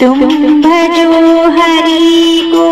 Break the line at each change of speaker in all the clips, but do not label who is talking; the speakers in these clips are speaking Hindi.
तुम भजो हरि को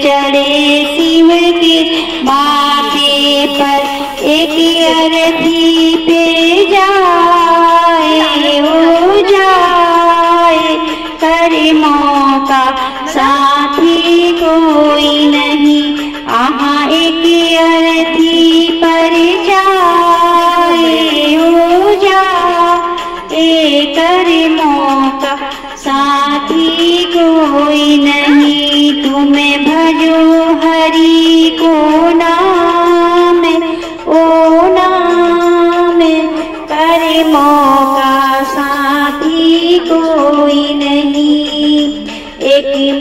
चढ़े शिव के माथे पर एक अरथी पे जाए हो जाए। कर्मों का साथी कोई नहीं, आहा एक अरथी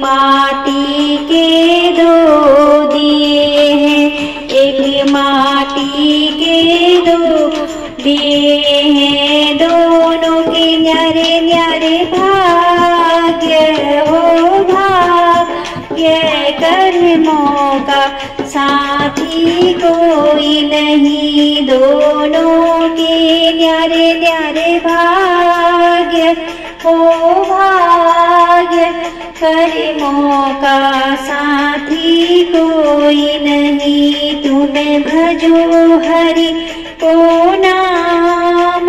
माटी के दो दिए हैं। एक माटी के दो दिए हैं। दोनों के न्यारे न्यारे भाग्य हो भाग्य कर्मों का। साथी कोई नहीं। दोनों के न्यारे न्यारे भाग्य हो भाग्य कर्मों का साथी कोई नहीं तुम्हें भजो हरि को नाम,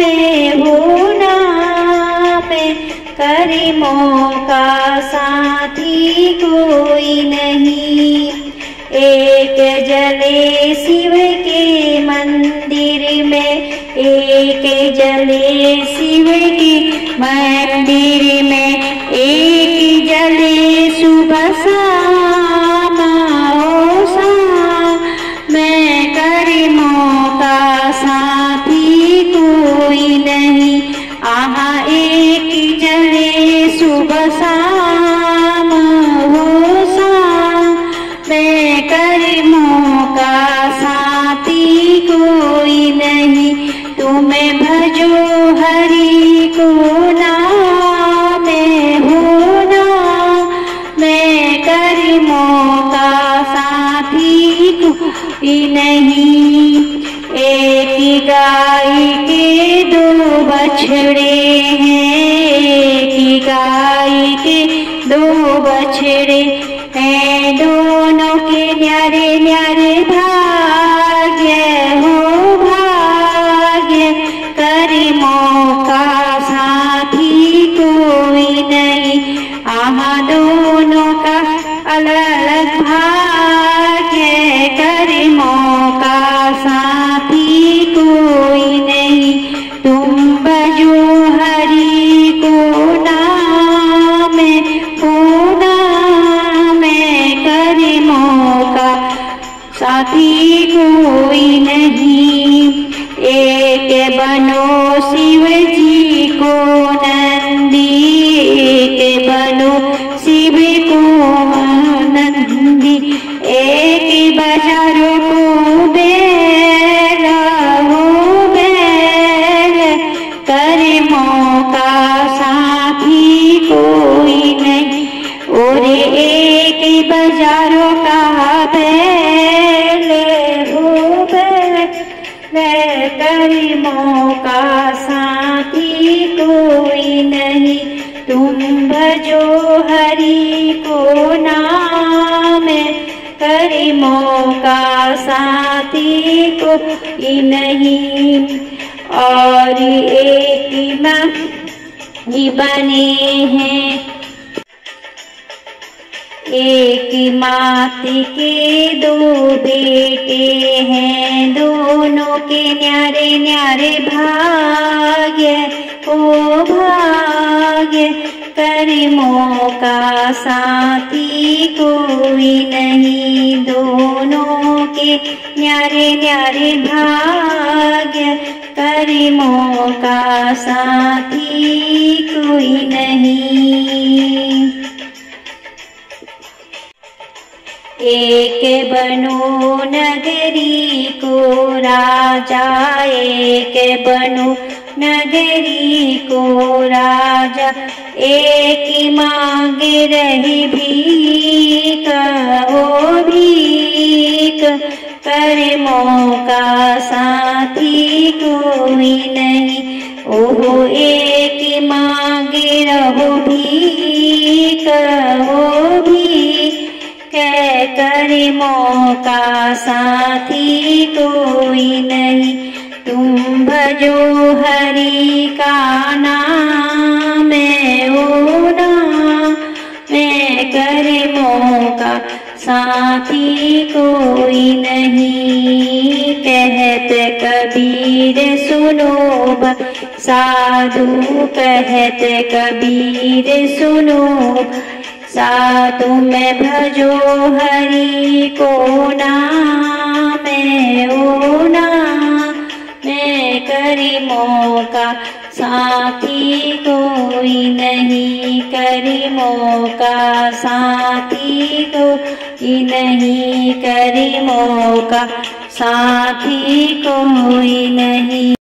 हो नाम। कर्मों का साथी कोई नहीं, एक जले शिव के मंदिर में, एक जले शिव के मंदिर का साथी कोई नहीं। तुम्हें भजो, हरि को नाम मैं कर्मों का साथी कोई नहीं। एक गाय के दो बछड़े हैं। एक गाय के दो बछड़े न्यारे न्यारे भाग्य हो भाग्य कर्मों का साथी कोई नहीं। आहा दोनों कर्मों का साथी कोई नहीं। तुम भजो हरि को नाम करीमों का साथी को नहीं। और एक ही बने हैं। एक मात के दो बेटे हैं। दोनों के न्यारे न्यारे भाग्य, ओ भाग्य, कर्मों का साथी कोई नहीं। दोनों के न्यारे न्यारे भाग्य, कर्मों का साथी कोई नहीं। एक बनो नगरी को राजा एक बनो नगरी को राजा। एक मांग रही भीख ओ भीख कर्मों मौका साथी कोई नहीं। ओहो, एक मांग रहो भीख कह कर्मों का साथी कोई नहीं। तुम भजो हरि का नाम, मैं ओ नाम मैं कर्मों साथी कोई नहीं। कहत कबीर सुनो साधु कहत कबीर सुनो साधु में भजो हरि को नाम ओ नाम मैं करीमों का साथी कोई नहीं। करीमों का साथी कोई नहीं। करीमों का साथी कोई नहीं।